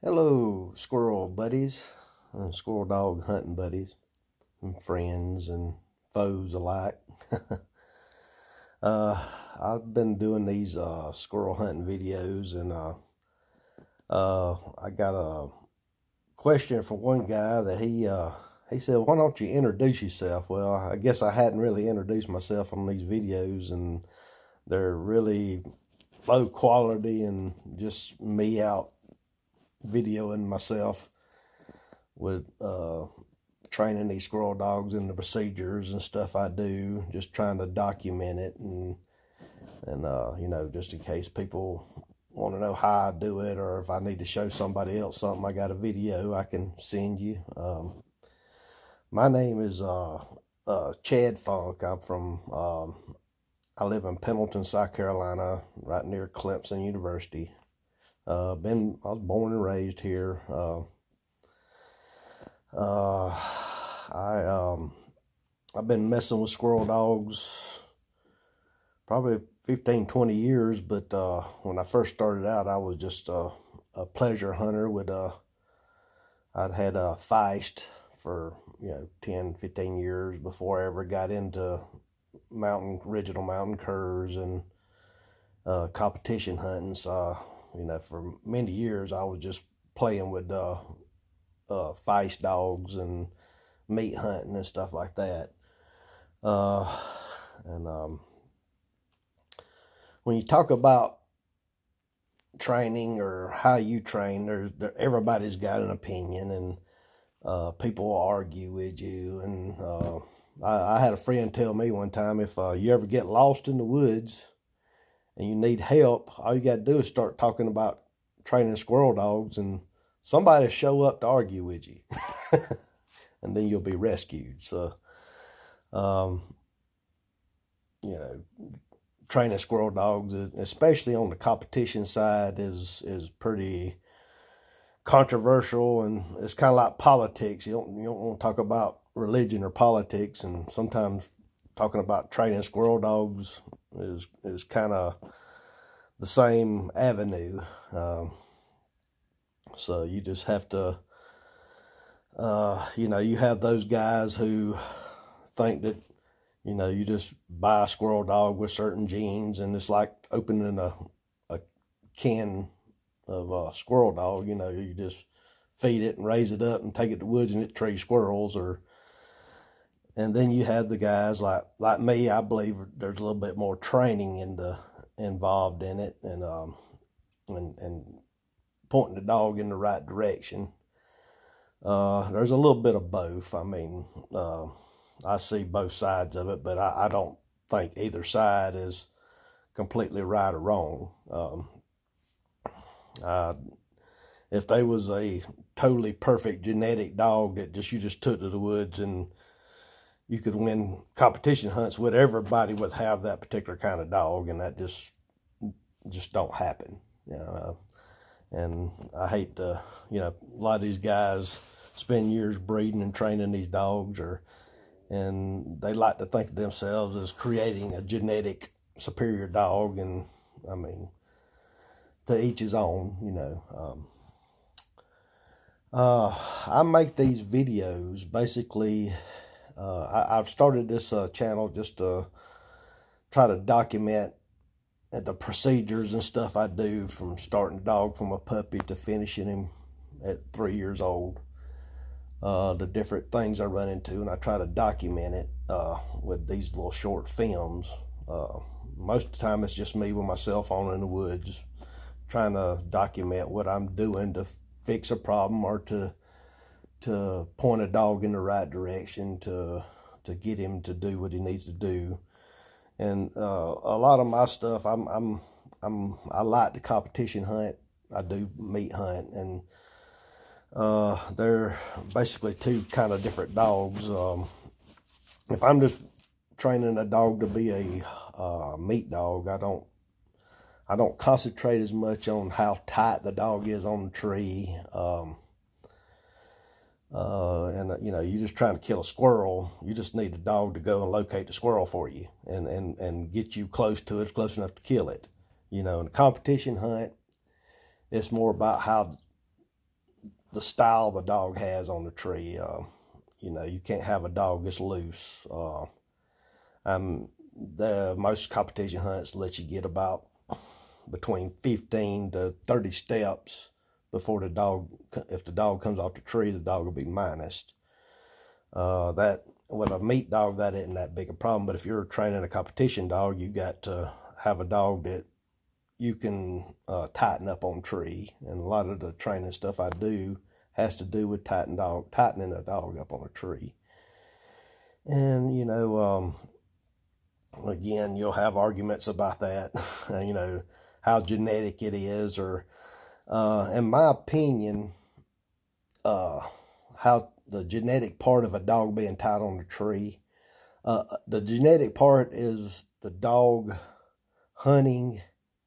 Hello, squirrel buddies, and squirrel dog hunting buddies, and friends and foes alike. uh, I've been doing these uh, squirrel hunting videos, and uh, uh, I got a question from one guy that he uh, he said, "Why don't you introduce yourself?" Well, I guess I hadn't really introduced myself on these videos, and they're really low quality and just me out videoing myself with uh, training these squirrel dogs and the procedures and stuff I do, just trying to document it and and uh, you know, just in case people want to know how I do it or if I need to show somebody else something, I got a video I can send you. Um, my name is uh, uh, Chad Funk. I'm from um, I live in Pendleton, South Carolina, right near Clemson University. Uh, been I was born and raised here. Uh, uh, I um, I've been messing with squirrel dogs probably 15, 20 years, but uh, when I first started out, I was just a, a pleasure hunter with uh, I'd had a feist for you know 10 15 years before i ever got into mountain original mountain curs and uh, competition hunting so you know, for many years I was just playing with uh, uh, feist dogs and meat hunting and stuff like that. Uh, and um, when you talk about training or how you train, there's there, everybody's got an opinion, and uh, people will argue with you. And uh, I, I, had a friend tell me one time, if uh, you ever get lost in the woods and you need help, all you got to do is start talking about training squirrel dogs and somebody show up to argue with you. and then you'll be rescued. So, um, you know, training squirrel dogs, especially on the competition side, is is pretty controversial, and it's kind of like politics. You don't you don't want to talk about religion or politics, and sometimes talking about training squirrel dogs is is kind of the same avenue. Um, so you just have to, uh, you know, you have those guys who think that, you know, you just buy a squirrel dog with certain genes and it's like opening a, a can of a squirrel dog. You know, you just feed it and raise it up and take it to woods and it trees squirrels or and then you have the guys like like me. I believe there's a little bit more training in the involved in it, and um, and and pointing the dog in the right direction. Uh, there's a little bit of both. I mean, uh, I see both sides of it, but I, I, don't think either side is completely right or wrong. Um, if they was a totally perfect genetic dog that just you just took to the woods and you could win competition hunts with everybody would have that particular kind of dog and that just just don't happen you know and i hate to you know a lot of these guys spend years breeding and training these dogs or and they like to think of themselves as creating a genetic superior dog and i mean to each his own you know um, uh, I make these videos basically uh, I, have started this uh, channel just to try to document the procedures and stuff I do from starting a dog from a puppy to finishing him at three years old. Uh, the different things I run into, and I try to document it uh, with these little short films. Uh, most of the time, it's just me with my cell phone in the woods, trying to document what I'm doing to fix a problem or to to point a dog in the right direction to to get him to do what he needs to do. And uh, a lot of my stuff, I'm I'm I'm I like the competition hunt. I do meat hunt, and uh, they're basically two kind of different dogs. Um, if I'm just training a dog to be a uh, meat dog, I don't I don't concentrate as much on how tight the dog is on the tree. Um, uh, and uh, you know you're just trying to kill a squirrel you just need a dog to go and locate the squirrel for you and and and get you close to it close enough to kill it you know in a competition hunt it's more about how the style the dog has on the tree. Uh, you know, you can't have a dog that's loose. Uh, um, the most competition hunts let you get about between 15 to 30 steps before the dog, if the dog comes off the tree, the dog will be minus. Uh, that with a meat dog, that isn't that big a problem. But if you're training a competition dog, you got to have a dog that you can uh, tighten up on tree. And a lot of the training stuff I do has to do with tighten dog, tightening a dog up on a tree. And, you know, um, again, you'll have arguments about that, you know, how genetic it is, or, uh, in my opinion, uh, how the genetic part of a dog being tied on a tree. Uh, the genetic part is the dog hunting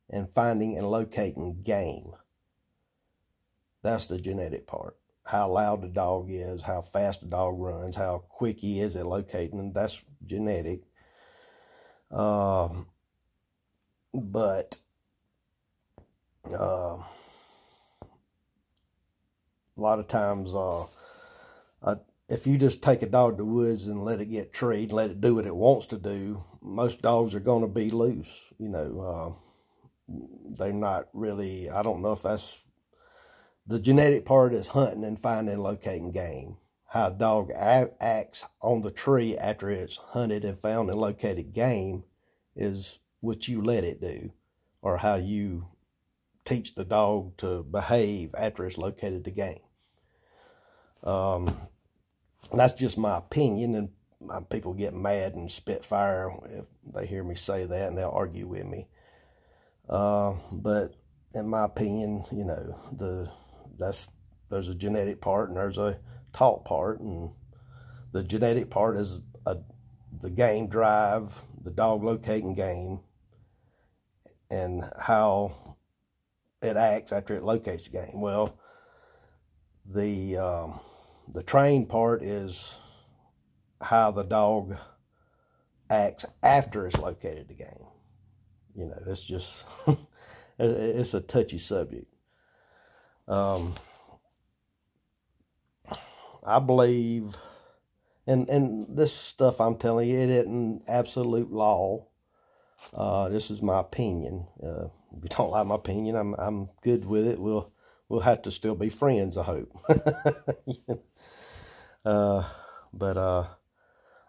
and finding and locating game. That's the genetic part. How loud the dog is, how fast the dog runs, how quick he is at locating. That's genetic. Um, but uh, a lot of times, uh, I, if you just take a dog to the woods and let it get treed, let it do what it wants to do, most dogs are going to be loose. You know, uh, they're not really. I don't know if that's the genetic part is hunting and finding and locating game. How a dog acts on the tree after it's hunted and found and located game is what you let it do, or how you teach the dog to behave after it's located the game. Um, that's just my opinion, and my people get mad and spit fire if they hear me say that, and they'll argue with me. Uh, but in my opinion, you know, the that's there's a genetic part and there's a taught part, and the genetic part is a the game drive, the dog locating game, and how it acts after it locates the game. Well, the um, the train part is how the dog acts after it's located the game. You know, it's just it's a touchy subject. Um, I believe, and and this stuff I'm telling you, it isn't absolute law. Uh, this is my opinion. Uh, if you don't like my opinion, I'm I'm good with it. We'll we'll have to still be friends. I hope. uh, but uh,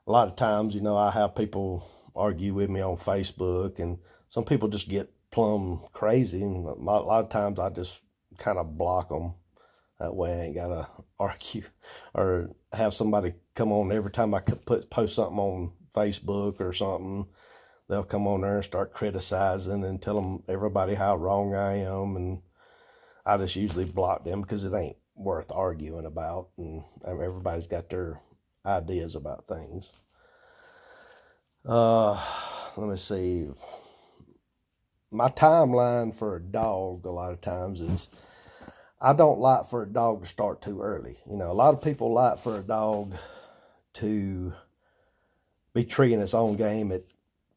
a lot of times, you know, I have people argue with me on Facebook, and some people just get plumb crazy. And a lot of times, I just kind of block them. That way, I ain't gotta argue or have somebody come on every time I put post something on Facebook or something. They'll come on there and start criticizing and tell them everybody how wrong I am, and I just usually block them because it ain't worth arguing about, and everybody's got their ideas about things. Uh, let me see. My timeline for a dog a lot of times is I don't like for a dog to start too early. You know, a lot of people like for a dog to be treeing its own game at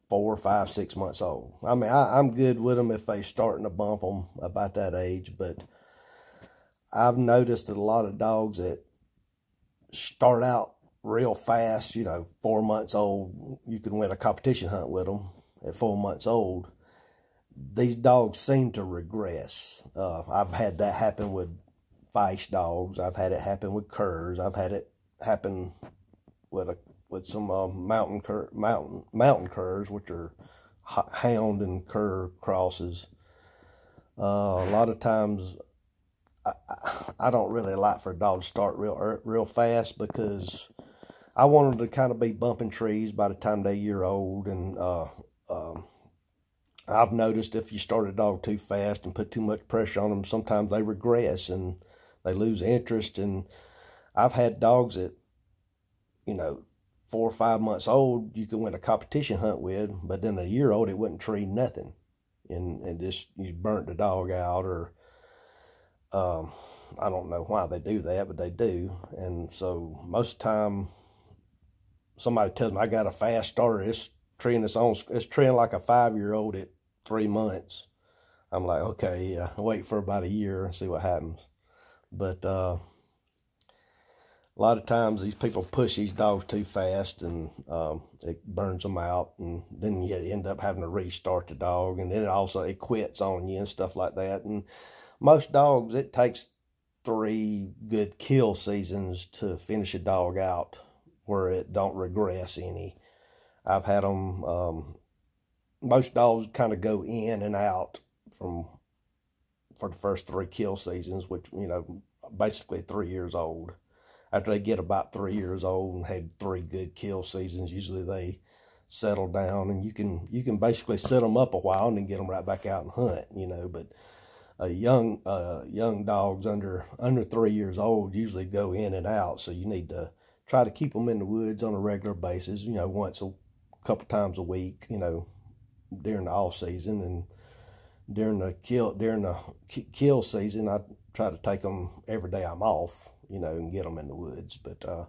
four, five, six months old. I mean, I, am good with them if they starting to bump them about that age, but I've noticed that a lot of dogs that start out real fast, you know, four months old, you can win a competition hunt with them at four months old. These dogs seem to regress. Uh, I've had that happen with feist dogs. I've had it happen with curs. I've had it happen with a with some uh, mountain cur, mountain mountain curs, which are hound and cur crosses. Uh, a lot of times, I, I don't really like for a dog to start real real fast because I want them to kind of be bumping trees by the time they're year old. And uh, um, I've noticed if you start a dog too fast and put too much pressure on them, sometimes they regress and they lose interest. And I've had dogs that, you know, four or five months old, you could win a competition hunt with, but then a year old, it wouldn't tree nothing. And, and just you burnt the dog out or um, I don't know why they do that, but they do. And so most time, somebody tells me I got a fast starter, it's treeing its own, it's treeing like a five year old at three months. I'm like, okay, yeah, wait for about a year and see what happens. But uh, a lot of times these people push these dogs too fast and um, it burns them out and then you end up having to restart the dog and then it also it quits on you and stuff like that and most dogs it takes three good kill seasons to finish a dog out where it don't regress any i've had them um, most dogs kind of go in and out from for the first three kill seasons which you know basically three years old after they get about three years old and had three good kill seasons, usually they settle down and you can you can basically set them up a while and then get them right back out and hunt, you know. But uh, young uh, young dogs under under three years old usually go in and out, so you need to try to keep them in the woods on a regular basis. You know, once a couple times a week. You know, during the off season and during the kill during the kill season, I try to take them every day I'm off you know, and get them in the woods. But uh,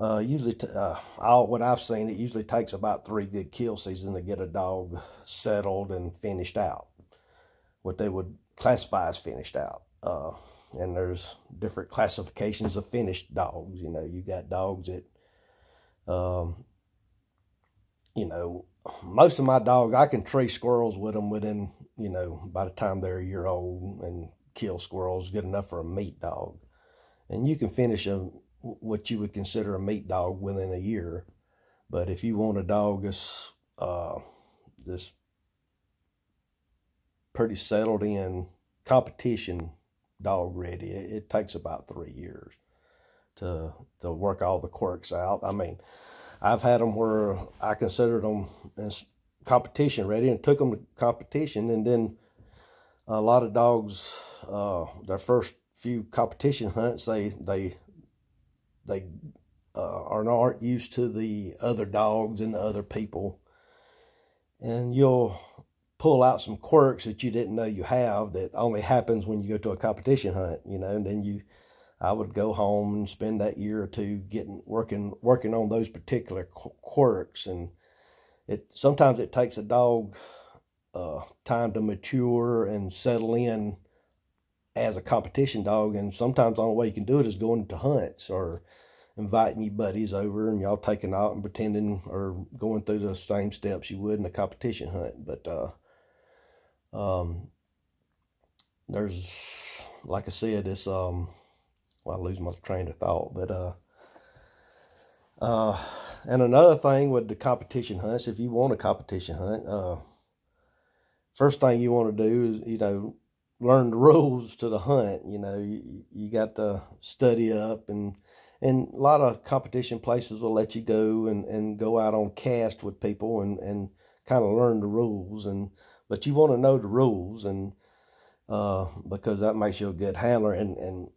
uh, usually, t- uh, all what I've seen, it usually takes about three good kill seasons to get a dog settled and finished out. What they would classify as finished out. Uh, and there's different classifications of finished dogs. You know, you got dogs that, um, you know, most of my dogs, I can tree squirrels with them within, you know, by the time they're a year old and kill squirrels good enough for a meat dog and you can finish a what you would consider a meat dog within a year. But if you want a dog that's uh, this pretty settled in. Competition dog ready, it, it, takes about three years to to work all the quirks out. I mean, I've had them where I considered them as competition ready and took them to competition, and then a lot of dogs, uh, their first few competition hunts, they they they uh, are aren't used to the other dogs and the other people, and you'll pull out some quirks that you didn't know you have that only happens when you go to a competition hunt, you know, and then you I would go home and spend that year or two getting working working on those particular quirks and it sometimes it takes a dog uh, time to mature and settle in as a competition dog. And sometimes the only way you can do it is going to hunts or inviting your buddies over and y'all taking out and pretending or going through the same steps you would in a competition hunt. But uh, um, there's, like I said, this um, well, I lose my train of thought, but uh, uh, and another thing with the competition hunts, if you want a competition hunt, uh, first thing you want to do is you know learn the rules to the hunt. You know, you, you got to study up and and a lot of competition places will let you go and, and go out on cast with people and, and kind of learn the rules and but you want to know the rules and uh, because that makes you a good handler and, and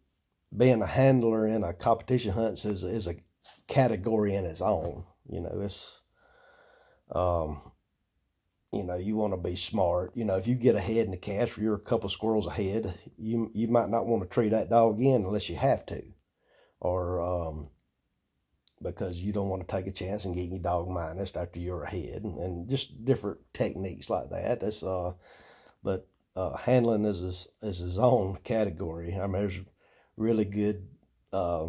being a handler in a competition hunt is is a category in its own. You know, it's um, you know, you want to be smart. You know, if you get ahead in the cast, or you're a couple squirrels ahead, you you might not want to tree that dog in unless you have to, or um, because you don't want to take a chance and get your dog minus after you're ahead, and just different techniques like that. That's uh, but uh, handling is his, is his own category. I mean, there's really good uh,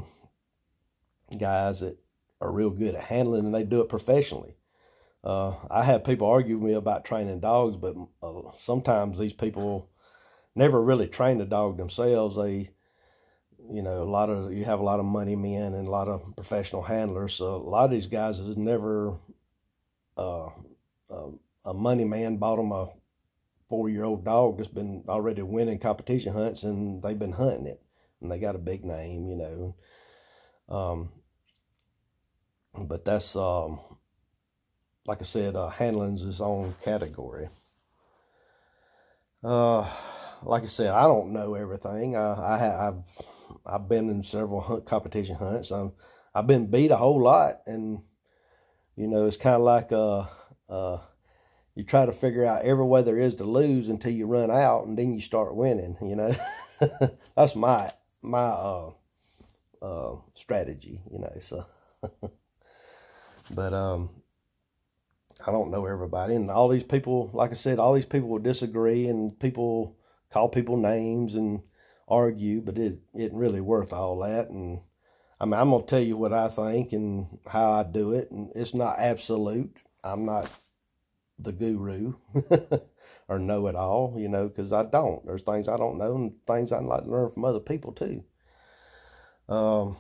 guys that are real good at handling, and they do it professionally uh, I have people argue with me about training dogs, but uh, sometimes these people never really train the dog themselves. They, you know, a lot of you have a lot of money men and a lot of professional handlers. So a lot of these guys has never uh, uh, a money man bought them a four year old dog that's been already winning competition hunts and they've been hunting it and they got a big name, you know. Um, but that's um, like I said, uh, handling's his own category. Uh, like I said, I don't know everything. Uh, I have I've been in several hunt competition hunts. I'm, I've been beat a whole lot, and you know it's kind of like uh, uh, you try to figure out every way there is to lose until you run out, and then you start winning. You know, that's my my uh, uh, strategy. You know, so but um, I don't know everybody, and all these people, like I said, all these people will disagree, and people call people names and argue, but it isn't really worth all that. And I mean, I'm gonna tell you what I think and how I do it, and it's not absolute. I'm not the guru or know it all, you know, because I don't. There's things I don't know and things I'd like to learn from other people too. Um,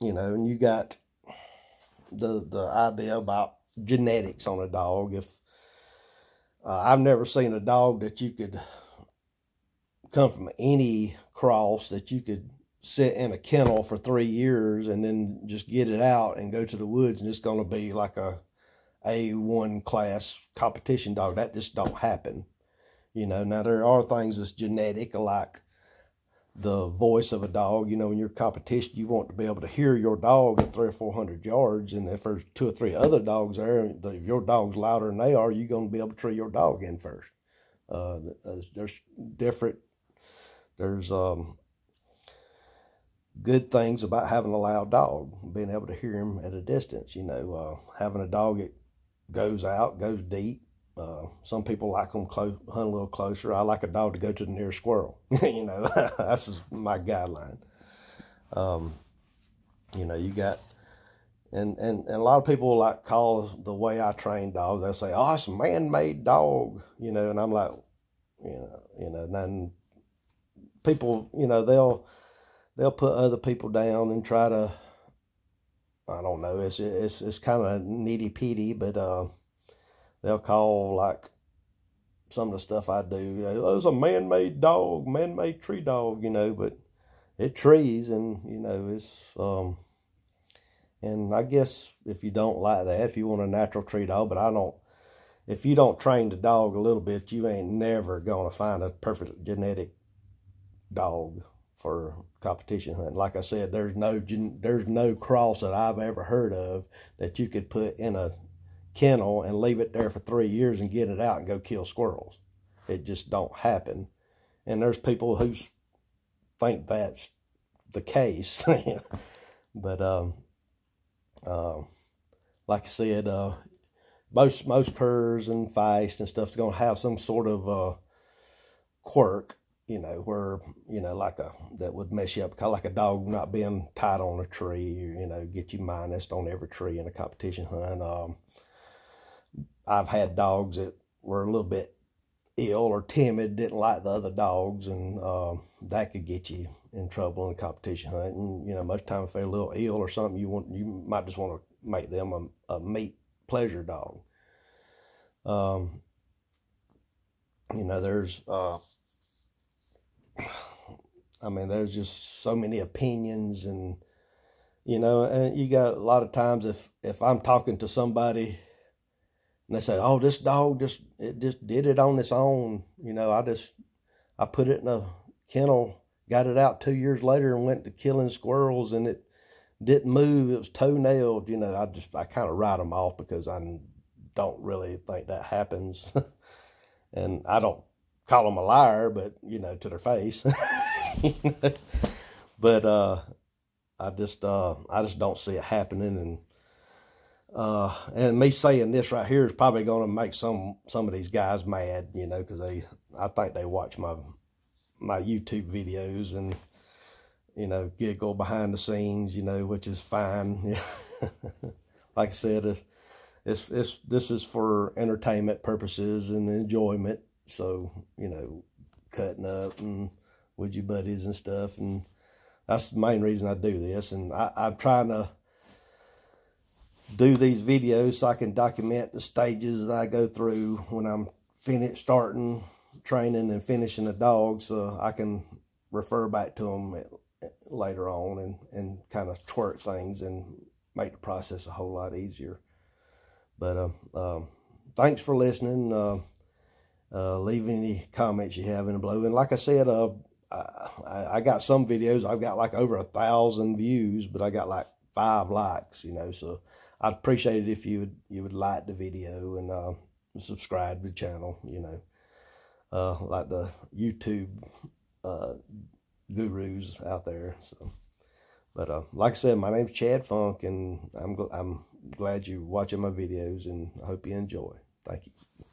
you know, and you got the the idea about genetics on a dog. If uh, I've never seen a dog that you could come from any cross that you could sit in a kennel for three years and then just get it out and go to the woods and it's going to be like a A1 class competition dog. That just don't happen. You know, now there are things that's genetic, like the voice of a dog. You know, in your competition, you want to be able to hear your dog at three or four hundred yards, and if there's two or three other dogs there, if your dog's louder than they are, you're going to be able to tree your dog in first. Uh, there's different. There's um, good things about having a loud dog, being able to hear him at a distance. You know, uh, having a dog that goes out, goes deep, uh, some people like them close, hunt a little closer. I like a dog to go to the nearest squirrel. you know, that's my guideline. Um, you know, you got, and, and, and a lot of people like call the way I train dogs. They say, "Oh, it's a man-made dog," you know, and I'm like, you know, you know, and people, you know, they'll they'll put other people down and try to. I don't know. It's it's it's kind of nitty pitty, but. Uh, they'll call like some of the stuff I do. Oh, was a man-made dog, man-made tree dog, you know, but it trees and, you know, it's, um, and I guess if you don't like that, if you want a natural tree dog, but I don't, if you don't train the dog a little bit, you ain't never going to find a perfect genetic dog for competition hunting. Like I said, there's no there's no cross that I've ever heard of that you could put in a kennel and leave it there for three years and get it out and go kill squirrels. It just don't happen. And there's people who think that's the case. but um, uh, like I said, uh, most most curs and feist and stuff's gonna have some sort of uh, quirk, you know, where you know, like a that would mess you up, kind of like a dog not being tied on a tree, you know, get you minus on every tree in a competition hunt. Um, I've had dogs that were a little bit ill or timid, didn't like the other dogs, and uh, that could get you in trouble in a competition hunt. And you know, most time if they're a little ill or something, you want you might just want to make them a, a meat pleasure dog. Um, you know, there's, uh, I mean, there's just so many opinions, and you know, and you got a lot of times if if I'm talking to somebody and they say, "Oh, this dog just it just did it on its own." You know, I just I put it in a kennel, got it out two years later, and went to killing squirrels, and it didn't move. It was toenailed. You know, I just I kind of write them off because I don't really think that happens, and I don't call them a liar, but you know, to their face. but uh, I just uh, I just don't see it happening, and uh, and me saying this right here is probably going to make some some of these guys mad, you know, because they I think they watch my my YouTube videos and you know giggle behind the scenes, you know, which is fine. like I said, it's it's this is for entertainment purposes and enjoyment. So you know, cutting up and with your buddies and stuff, and that's the main reason I do this. And I, I'm trying to do these videos so I can document the stages I go through when I'm finished starting training and finishing a dog so I can refer back to them later on and, and kind of twerk things and make the process a whole lot easier. But uh, uh, thanks for listening. Uh, uh, leave any comments you have in below. And like I said, uh, I, I got some videos, I've got like over a thousand views, but I got like five likes, you know, so I'd appreciate it if you would you would like the video and uh, subscribe to the channel. You know, uh, like the YouTube uh, gurus out there. So, but uh, like I said, my name's Chad Funk, and I'm I'm glad you're watching my videos, and I hope you enjoy. Thank you.